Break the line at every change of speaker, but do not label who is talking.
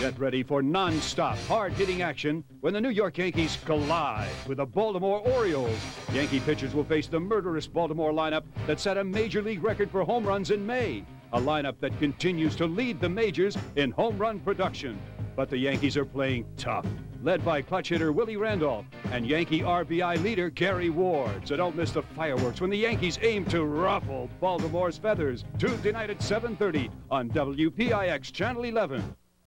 Get ready for non-stop, hard-hitting action when the New York Yankees collide with the Baltimore Orioles. Yankee pitchers will face the murderous Baltimore lineup that set a major league record for home runs in May. A lineup that continues to lead the majors in home run production. But the Yankees are playing tough, led by clutch hitter Willie Randolph and Yankee RBI leader Gary Ward. So don't miss the fireworks when the Yankees aim to ruffle Baltimore's feathers. Tuesday night at 7.30 on WPIX Channel 11.